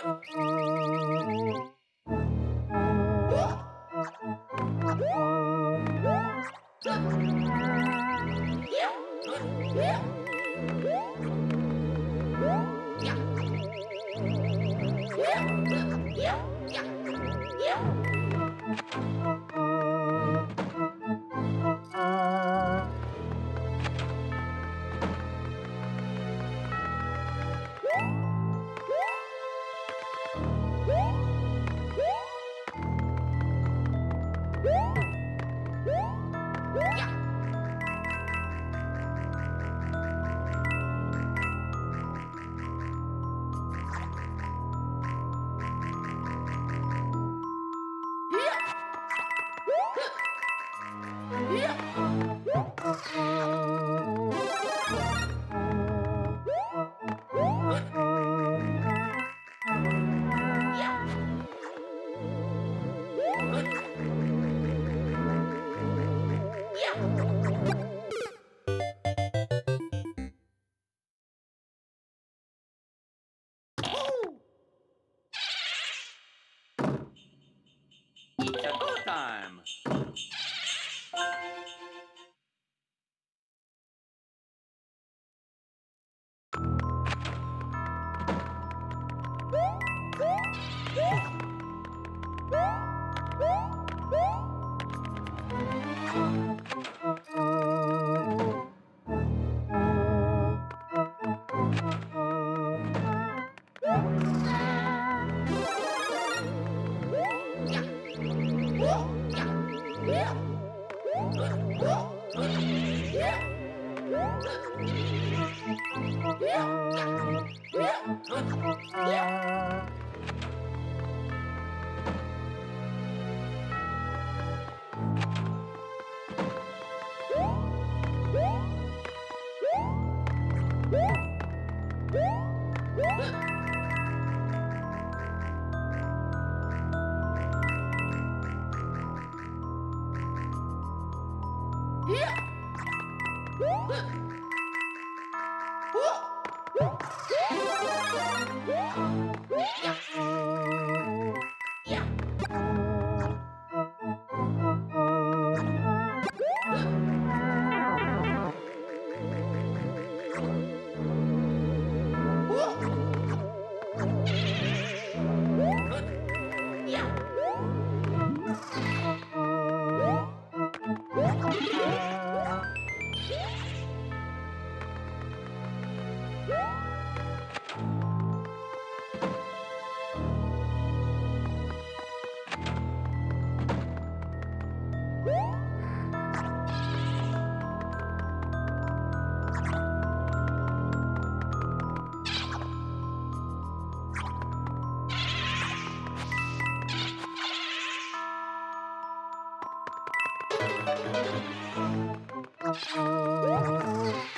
Huh? much. Yeah. Oh,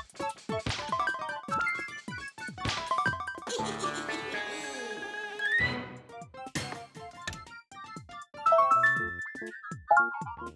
It's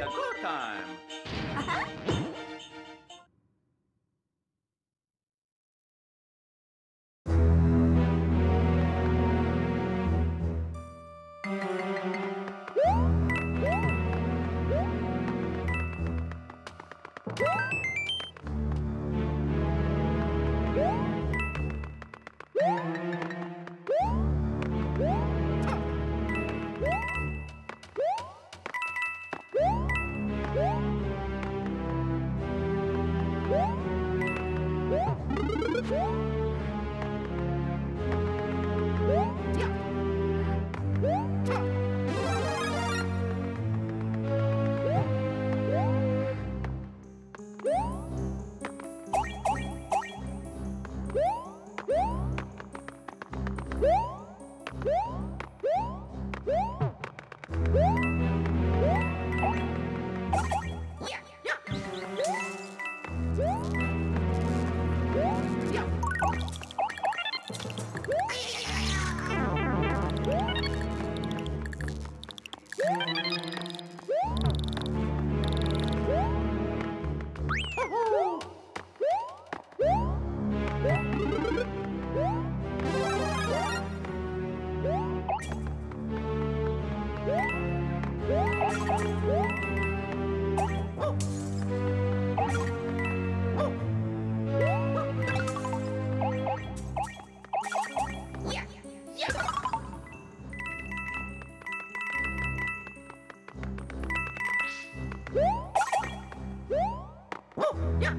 a go time. Música